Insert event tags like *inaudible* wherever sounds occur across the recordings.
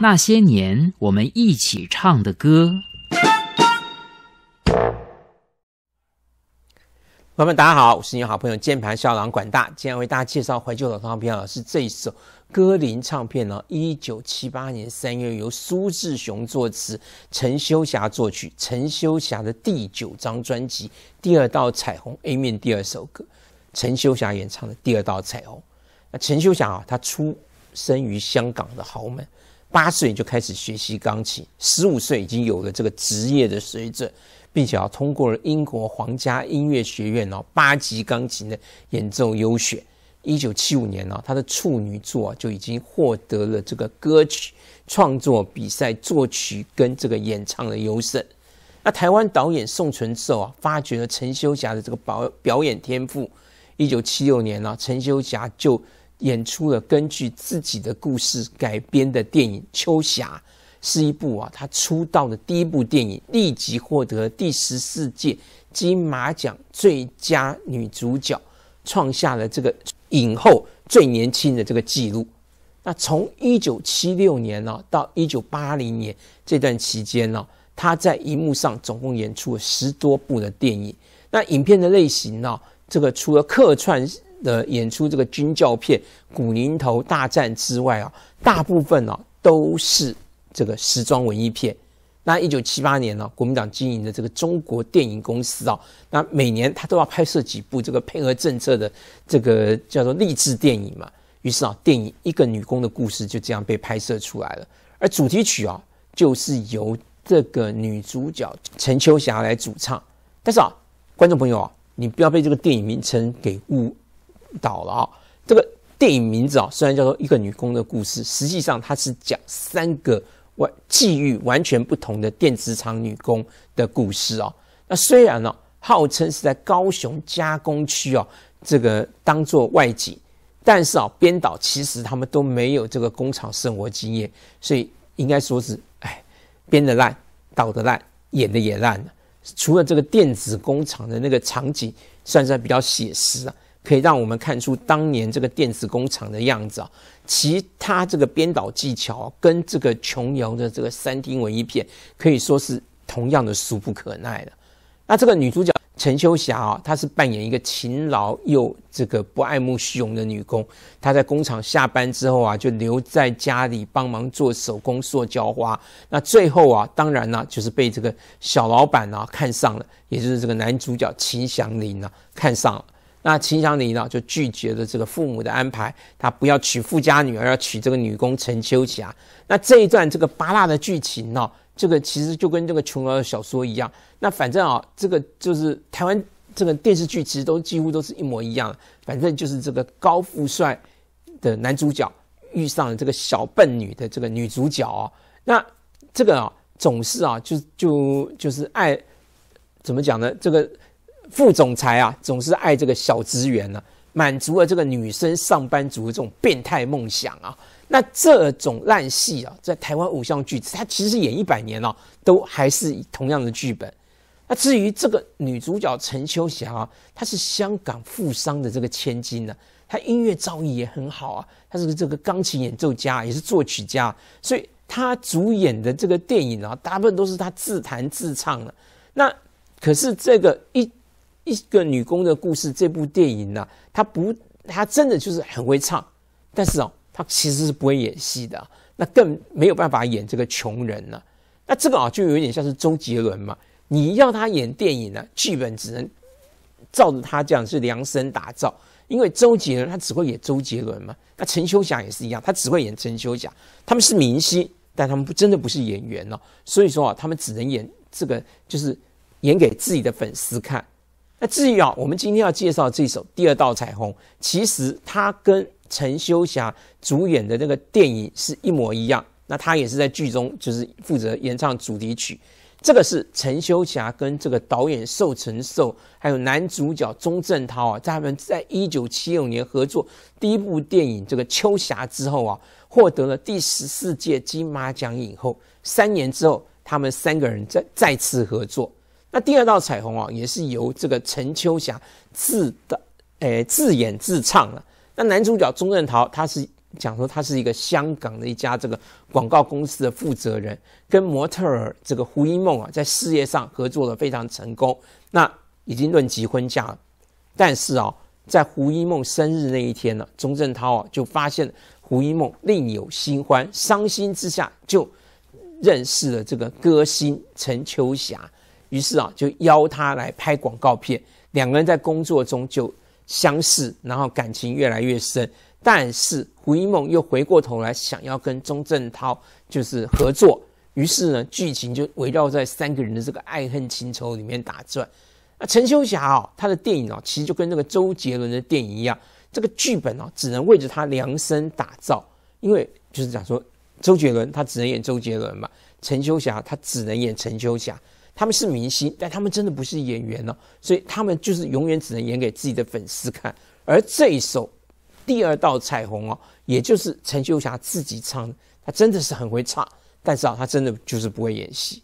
那些年我们一起唱的歌。朋友们，大家好，我是你好朋友键盘校郎管大，今天为大家介绍怀旧老唱片啊，是这一首歌林唱片呢，一九七八年三月由苏志雄作词，陈修霞作曲，陈修霞的第九张专辑《第二道彩虹》A 面第二首歌，陈修霞演唱的《第二道彩虹》。那陈修霞啊，她出生于香港的豪门，八岁就开始学习钢琴，十五岁已经有了这个职业的水准。并且啊，通过了英国皇家音乐学院哦八级钢琴的演奏优选，一九七五年呢，他的处女作就已经获得了这个歌曲创作比赛作曲跟这个演唱的优胜。那台湾导演宋存寿啊，发掘了陈修霞的这个表表演天赋。一九七六年呢，陈修霞就演出了根据自己的故事改编的电影《秋霞》。是一部啊，她出道的第一部电影，立即获得第十四届金马奖最佳女主角，创下了这个影后最年轻的这个记录。那从一九七六年呢到一九八零年这段期间呢，她在荧幕上总共演出了十多部的电影。那影片的类型呢，这个除了客串的演出这个军教片《古宁头大战》之外啊，大部分啊都是。这个时装文艺片，那一九七八年呢，国民党经营的这个中国电影公司啊，那每年他都要拍摄几部这个配合政策的这个叫做励志电影嘛。于是啊，电影《一个女工的故事》就这样被拍摄出来了。而主题曲啊，就是由这个女主角陈秋霞来主唱。但是啊，观众朋友啊，你不要被这个电影名称给误导了啊，这个电影名字啊，虽然叫做《一个女工的故事》，实际上它是讲三个。完际遇完全不同的电子厂女工的故事哦。那虽然呢，号称是在高雄加工区哦，这个当做外景，但是啊，编导其实他们都没有这个工厂生活经验，所以应该说是，哎，编的烂，导的烂，演的也烂了。除了这个电子工厂的那个场景，算是比较写实啊。可以让我们看出当年这个电子工厂的样子啊，其他这个编导技巧跟这个琼瑶的这个三厅文艺片可以说是同样的俗不可耐的。那这个女主角陈秋霞啊，她是扮演一个勤劳又这个不爱慕虚荣的女工。她在工厂下班之后啊，就留在家里帮忙做手工塑胶花。那最后啊，当然呢，就是被这个小老板啊看上了，也就是这个男主角秦祥林啊看上了。那秦祥林呢，就拒绝了这个父母的安排，他不要娶富家女儿，要娶这个女工陈秋霞。那这一段这个拔辣的剧情呢，这个其实就跟这个琼瑶的小说一样。那反正啊，这个就是台湾这个电视剧，其实都几乎都是一模一样。反正就是这个高富帅的男主角遇上了这个小笨女的这个女主角。那这个啊，总是啊，就就就是爱怎么讲呢？这个。副总裁啊，总是爱这个小职员呢，满足了这个女生上班族的这种变态梦想啊。那这种烂戏啊，在台湾偶像剧，它其实演一百年了，都还是同样的剧本。那至于这个女主角陈秋霞啊，她是香港富商的这个千金呢，她音乐造诣也很好啊，她是这个钢琴演奏家，也是作曲家，所以她主演的这个电影啊，大部分都是她自弹自唱的。那可是这个一。一个女工的故事，这部电影呢，她不，她真的就是很会唱，但是哦，她其实是不会演戏的，那更没有办法演这个穷人了。那这个啊，就有点像是周杰伦嘛，你要他演电影呢，剧本只能照着他这样是量身打造，因为周杰伦他只会演周杰伦嘛。那陈秋霞也是一样，他只会演陈秋霞。他们是明星，但他们不真的不是演员哦，所以说啊，他们只能演这个，就是演给自己的粉丝看。那至于啊，我们今天要介绍这首《第二道彩虹》，其实它跟陈秋霞主演的那个电影是一模一样。那他也是在剧中就是负责演唱主题曲。这个是陈秋霞跟这个导演寿成寿，还有男主角钟镇涛啊，在他们在一九七六年合作第一部电影《这个秋霞》之后啊，获得了第十四届金马奖影后。三年之后，他们三个人再再次合作。那第二道彩虹啊，也是由这个陈秋霞自导诶自演自唱了。那男主角钟镇涛他是讲说他是一个香港的一家这个广告公司的负责人，跟模特儿这个胡一梦啊在事业上合作的非常成功，那已经论及婚嫁了。但是啊，在胡一梦生日那一天呢，钟镇涛啊就发现胡一梦另有新欢，伤心之下就认识了这个歌星陈秋霞，于是啊就邀他来拍广告片，两个人在工作中就相识，然后感情越来越深。但是胡一梦又回过头来想要跟钟镇涛就是合作，于是呢剧情就围绕在三个人的这个爱恨情仇里面打转。那陈秋霞啊，她的电影啊，其实就跟那个周杰伦的电影一样，这个剧本啊，只能为着他量身打造。因为就是讲说，周杰伦他只能演周杰伦嘛，陈秋霞他只能演陈秋霞。他们是明星，但他们真的不是演员哦，所以他们就是永远只能演给自己的粉丝看。而这一首《第二道彩虹》哦，也就是陈秋霞自己唱的，她真的是很会唱，但是啊，她真的就是不会演戏。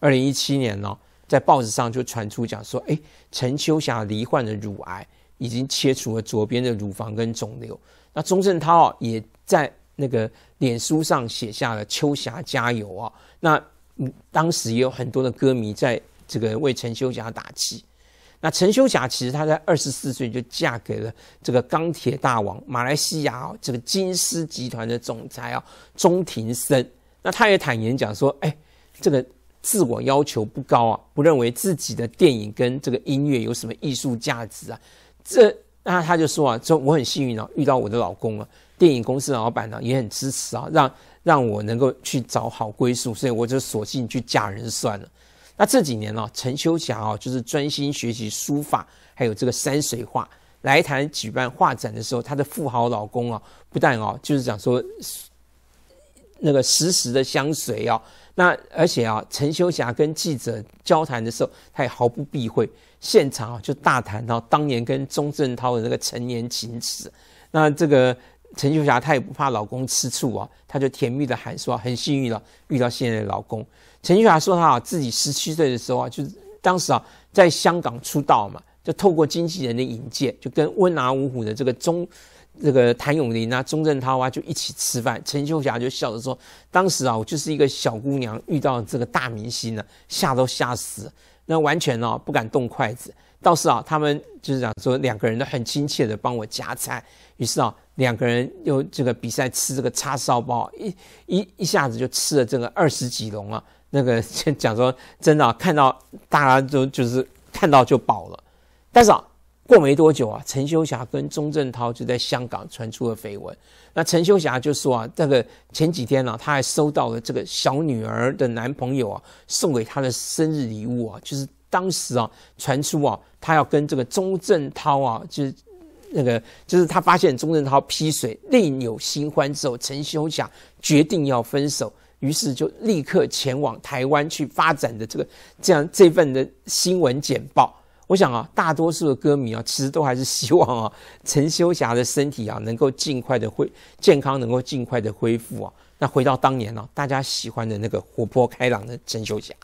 二零一七年呢？在报纸上就传出讲说，哎，陈秋霞罹患了乳癌，已经切除了左边的乳房跟肿瘤。那钟镇涛啊，也在那个脸书上写下了“秋霞加油”啊。那当时也有很多的歌迷在这个为陈秋霞打气。那陈秋霞其实她在二十四岁就嫁给了这个钢铁大王马来西亚哦这个金狮集团的总裁啊钟庭森。那他也坦言讲说，哎，这个。自我要求不高啊，不认为自己的电影跟这个音乐有什么艺术价值啊。这那他就说啊，说我很幸运啊，遇到我的老公啊，电影公司老板呢也很支持啊，让让我能够去找好归宿，所以我就索性去嫁人算了。那这几年呢，陈秋霞啊，就是专心学习书法，还有这个山水画。来台举办画展的时候，她的富豪老公啊，不但啊，就是讲说那个时时的相随啊。那而且啊，陈秋霞跟记者交谈的时候，她也毫不避讳，现场啊就大谈到当年跟钟镇涛的那个陈年情史。那这个陈秀霞她也不怕老公吃醋啊，她就甜蜜的喊说很幸运了，遇到现在的老公。陈秀霞说她啊自己十七岁的时候啊，就是当时啊在香港出道嘛，就透过经纪人的引荐，就跟温拿五虎的这个中。这个谭咏麟啊、钟镇涛啊就一起吃饭，陈秀霞就笑着说：“当时啊，我就是一个小姑娘，遇到这个大明星呢，吓都吓死，那完全哦不敢动筷子。倒是啊，他们就是讲说两个人都很亲切的帮我夹菜。于是啊，两个人又这个比赛吃这个叉烧包，一一一下子就吃了这个 *laughs* 二十几笼啊。那个讲说真的，看到大家都就是看到就饱了。但是啊。”过没多久啊，陈修霞跟钟镇涛就在香港传出了绯闻。那陈修霞就说啊，这个前几天呢，她还收到了这个小女儿的男朋友啊送给她的生日礼物啊，就是当时啊传出啊，她要跟这个钟镇涛啊，就是那个就是她发现钟镇涛劈水另有新欢之后，陈修霞决定要分手，于是就立刻前往台湾去发展的这个这样这份的新闻简报。我想啊，大多数的歌迷啊，其实都还是希望啊，*laughs* 陈修霞的身体啊，能够尽快的恢健康，能够尽快的恢复啊。那回到当年呢，大家喜欢的那个活泼开朗的陈秀霞。